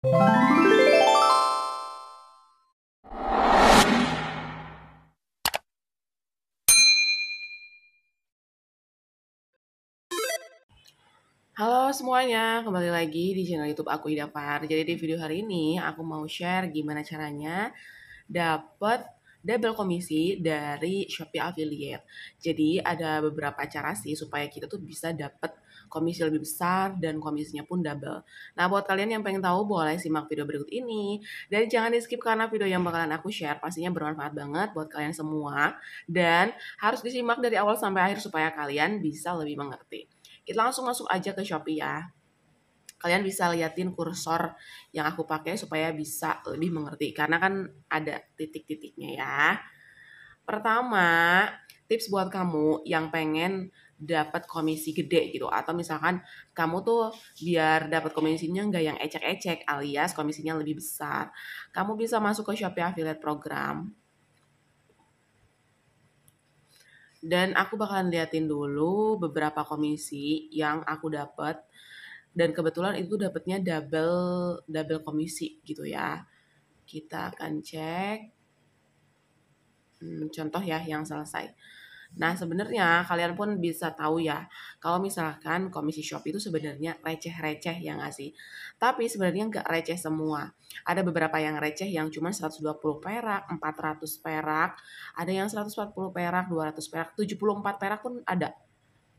Halo semuanya, kembali lagi di channel YouTube aku Ida Far. Jadi di video hari ini aku mau share gimana caranya dapat double komisi dari Shopee Affiliate. Jadi ada beberapa cara sih supaya kita tuh bisa dapat komisi lebih besar dan komisinya pun double. Nah, buat kalian yang pengen tahu boleh simak video berikut ini dan jangan di skip karena video yang bakalan aku share pastinya bermanfaat banget buat kalian semua dan harus disimak dari awal sampai akhir supaya kalian bisa lebih mengerti. Kita langsung masuk aja ke Shopee ya. Kalian bisa liatin kursor yang aku pakai supaya bisa lebih mengerti. Karena kan ada titik-titiknya ya. Pertama, tips buat kamu yang pengen dapat komisi gede gitu. Atau misalkan kamu tuh biar dapat komisinya nggak yang ecek-ecek alias komisinya lebih besar. Kamu bisa masuk ke Shopee Affiliate Program. Dan aku bakalan liatin dulu beberapa komisi yang aku dapat dan kebetulan itu dapatnya double double komisi gitu ya. Kita akan cek. Hmm, contoh ya yang selesai Nah, sebenarnya kalian pun bisa tahu ya, kalau misalkan komisi Shopee itu sebenarnya receh-receh ya nggak sih? Tapi sebenarnya nggak receh semua. Ada beberapa yang receh yang cuma 120 perak, 400 perak, ada yang 140 perak, 200 perak, 74 perak pun ada.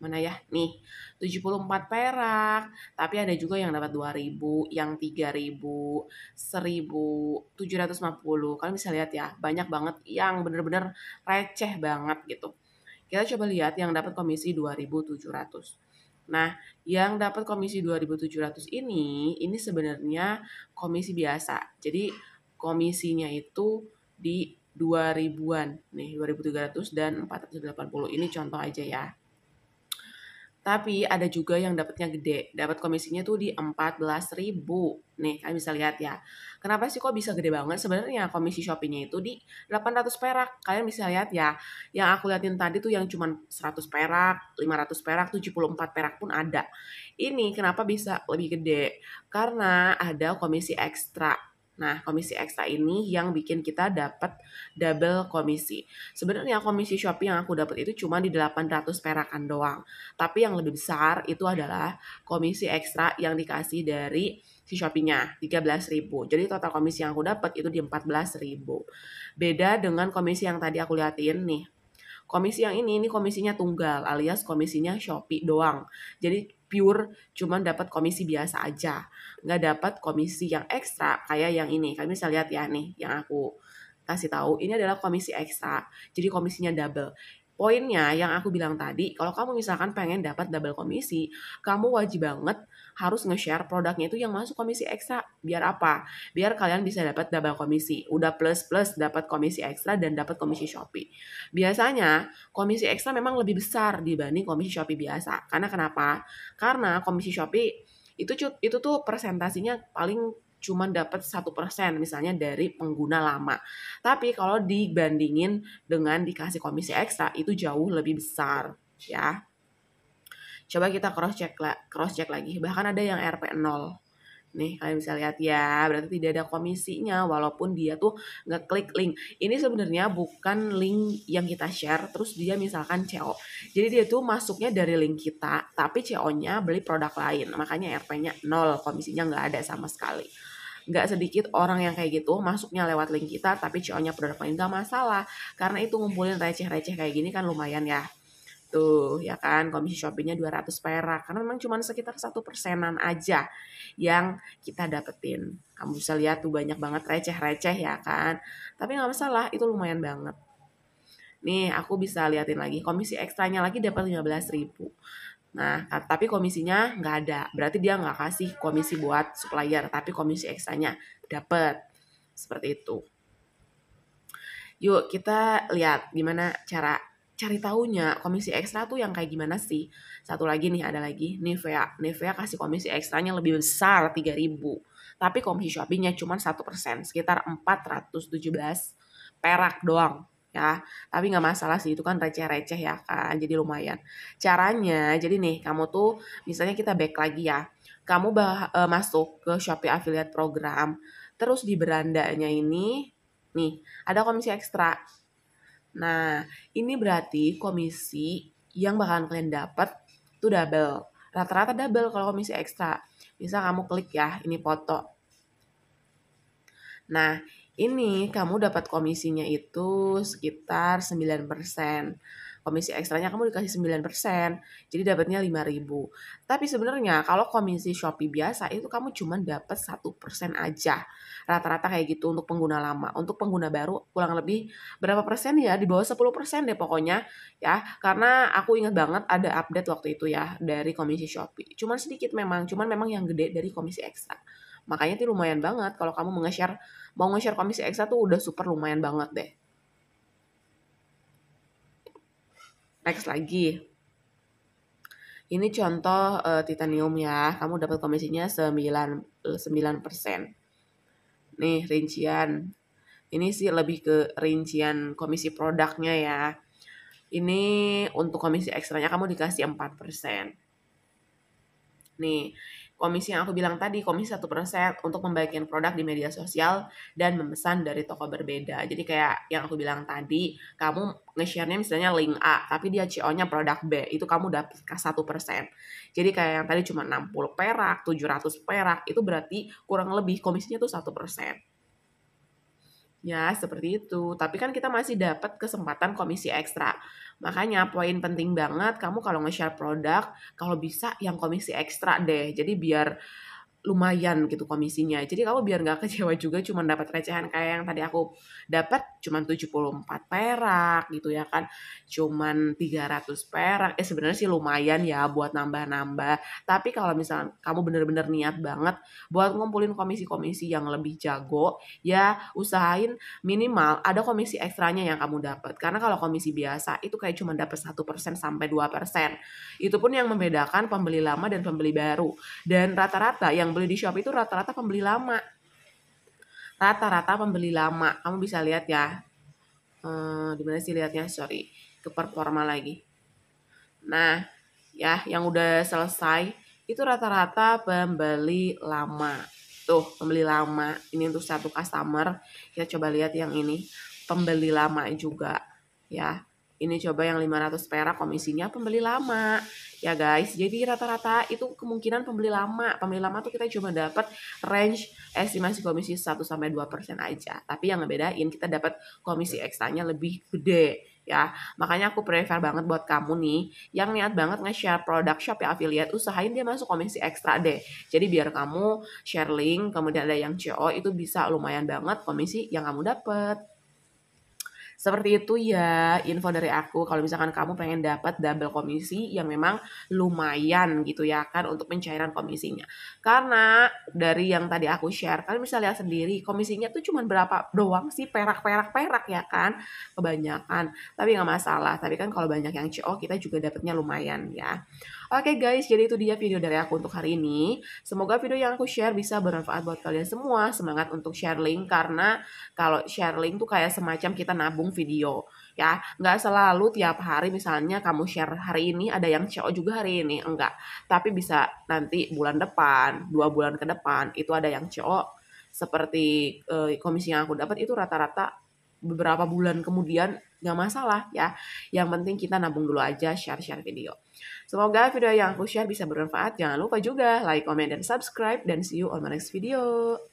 Mana ya? Nih, 74 perak, tapi ada juga yang dapat 2000, yang 3000, 1000, 750. Kalian bisa lihat ya, banyak banget yang bener-bener receh banget gitu. Kita coba lihat yang dapat komisi 2.700. Nah, yang dapat komisi 2.700 ini, ini sebenarnya komisi biasa. Jadi, komisinya itu di 2000-an. Nih, 2.300 dan 480. Ini contoh aja ya. Tapi ada juga yang dapatnya gede, dapat komisinya tuh di 14.000. Nih, kalian bisa lihat ya. Kenapa sih kok bisa gede banget? Sebenarnya komisi Shopee-nya itu di 800 perak. Kalian bisa lihat ya. Yang aku liatin tadi tuh yang cuma 100 perak, 500 perak, 74 perak pun ada. Ini kenapa bisa lebih gede? Karena ada komisi ekstra Nah, komisi ekstra ini yang bikin kita dapat double komisi. Sebenarnya komisi Shopee yang aku dapat itu cuma di 800 perakan doang. Tapi yang lebih besar itu adalah komisi ekstra yang dikasih dari si Shopee-nya, 13.000. Jadi total komisi yang aku dapat itu di 14.000. Beda dengan komisi yang tadi aku liatin nih. Komisi yang ini, ini komisinya tunggal alias komisinya Shopee doang. Jadi pure cuman dapat komisi biasa aja. Nggak dapat komisi yang ekstra kayak yang ini. Kalian bisa lihat ya nih yang aku kasih tahu. Ini adalah komisi ekstra jadi komisinya double poinnya yang aku bilang tadi, kalau kamu misalkan pengen dapat double komisi, kamu wajib banget harus nge-share produknya itu yang masuk komisi ekstra. Biar apa? Biar kalian bisa dapat double komisi. Udah plus-plus dapat komisi ekstra dan dapat komisi Shopee. Biasanya komisi ekstra memang lebih besar dibanding komisi Shopee biasa. Karena kenapa? Karena komisi Shopee itu itu tuh presentasinya paling cuma dapat satu persen misalnya dari pengguna lama. Tapi kalau dibandingin dengan dikasih komisi ekstra itu jauh lebih besar ya. Coba kita cross check cross check lagi. Bahkan ada yang RP 0. Nih, kalian bisa lihat ya, berarti tidak ada komisinya walaupun dia tuh ngeklik link. Ini sebenarnya bukan link yang kita share, terus dia misalkan CO. Jadi dia tuh masuknya dari link kita, tapi CO-nya beli produk lain. Makanya RP-nya nol, komisinya nggak ada sama sekali nggak sedikit orang yang kayak gitu masuknya lewat link kita tapi CO-nya produk lain nggak masalah karena itu ngumpulin receh-receh kayak gini kan lumayan ya tuh ya kan? Komisi Shopee-nya 200 perak. Karena memang cuma sekitar satu persenan aja yang kita dapetin. Kamu bisa lihat tuh banyak banget receh-receh ya kan? Tapi nggak masalah itu lumayan banget. Nih aku bisa liatin lagi. Komisi ekstranya lagi dapat 15 ribu. Nah, tapi komisinya nggak ada. Berarti dia nggak kasih komisi buat supplier, tapi komisi ekstranya dapat. Seperti itu. Yuk kita lihat gimana cara cari tahunya komisi ekstra tuh yang kayak gimana sih. Satu lagi nih ada lagi Nivea. Nivea kasih komisi ekstranya lebih besar 3000. Tapi komisi Shopee-nya cuma 1%, sekitar 417 perak doang ya tapi nggak masalah sih itu kan receh-receh ya kan jadi lumayan caranya jadi nih kamu tuh misalnya kita back lagi ya kamu bah, uh, masuk ke Shopee Affiliate Program, terus di berandanya ini, nih, ada komisi ekstra. Nah, ini berarti komisi yang bakalan kalian dapat itu double. Rata-rata double kalau komisi ekstra. Bisa kamu klik ya, ini foto. Nah, ini kamu dapat komisinya itu sekitar 9% komisi ekstranya kamu dikasih 9%, jadi dapatnya 5000 Tapi sebenarnya kalau komisi Shopee biasa itu kamu cuma dapat 1% aja. Rata-rata kayak gitu untuk pengguna lama. Untuk pengguna baru kurang lebih berapa persen ya? Di bawah 10% deh pokoknya ya. Karena aku ingat banget ada update waktu itu ya dari komisi Shopee. Cuman sedikit memang, cuman memang yang gede dari komisi ekstra. Makanya itu lumayan banget kalau kamu nge-share mau nge-share komisi ekstra tuh udah super lumayan banget deh. Next lagi. Ini contoh uh, titanium ya. Kamu dapat komisinya 9 9%. Nih, rincian. Ini sih lebih ke rincian komisi produknya ya. Ini untuk komisi ekstranya kamu dikasih 4%. Nih, komisi yang aku bilang tadi, komisi satu persen untuk membagikan produk di media sosial dan memesan dari toko berbeda. Jadi kayak yang aku bilang tadi, kamu nge-share-nya misalnya link A, tapi dia CO-nya produk B, itu kamu dapat satu persen. Jadi kayak yang tadi cuma 60 perak, 700 perak, itu berarti kurang lebih komisinya tuh satu persen. Ya, seperti itu. Tapi kan kita masih dapat kesempatan komisi ekstra. Makanya poin penting banget kamu kalau nge-share produk, kalau bisa yang komisi ekstra deh. Jadi biar lumayan gitu komisinya. Jadi kamu biar nggak kecewa juga cuma dapat recehan kayak yang tadi aku dapat cuma 74 perak gitu ya kan. Cuman 300 perak. Eh sebenarnya sih lumayan ya buat nambah-nambah. Tapi kalau misalnya kamu bener-bener niat banget buat ngumpulin komisi-komisi yang lebih jago, ya usahain minimal ada komisi ekstranya yang kamu dapat. Karena kalau komisi biasa itu kayak cuma dapat 1% sampai 2%. Itu pun yang membedakan pembeli lama dan pembeli baru. Dan rata-rata yang yang beli di shop itu rata-rata pembeli lama. Rata-rata pembeli lama. Kamu bisa lihat ya. Hmm, di mana sih lihatnya? Sorry ke performa lagi. Nah ya yang udah selesai itu rata-rata pembeli lama. Tuh pembeli lama. Ini untuk satu customer. Kita coba lihat yang ini. Pembeli lama juga ya ini coba yang 500 perak komisinya pembeli lama. Ya guys jadi rata-rata itu kemungkinan pembeli lama. Pembeli lama tuh kita cuma dapat range estimasi komisi 1 sampai 2% aja. Tapi yang ngebedain kita dapat komisi ekstranya lebih gede ya. Makanya aku prefer banget buat kamu nih yang niat banget nge-share produk shop ya affiliate usahain dia masuk komisi ekstra deh. Jadi biar kamu share link kemudian ada yang CO itu bisa lumayan banget komisi yang kamu dapat seperti itu ya info dari aku kalau misalkan kamu pengen dapat double komisi yang memang lumayan gitu ya kan untuk pencairan komisinya. Karena dari yang tadi aku share kalian bisa lihat sendiri komisinya tuh cuma berapa doang sih perak-perak perak ya kan kebanyakan. Tapi nggak masalah. Tapi kan kalau banyak yang CO kita juga dapatnya lumayan ya. Oke guys, jadi itu dia video dari aku untuk hari ini. Semoga video yang aku share bisa bermanfaat buat kalian semua. Semangat untuk share link karena kalau share link tuh kayak semacam kita nabung video ya nggak selalu tiap hari misalnya kamu share hari ini ada yang CO juga hari ini enggak tapi bisa nanti bulan depan dua bulan ke depan itu ada yang CO seperti eh, komisi yang aku dapat itu rata-rata beberapa bulan kemudian nggak masalah ya yang penting kita nabung dulu aja share-share video Semoga video yang aku share bisa bermanfaat. Jangan lupa juga like, comment, dan subscribe. Dan see you on my next video.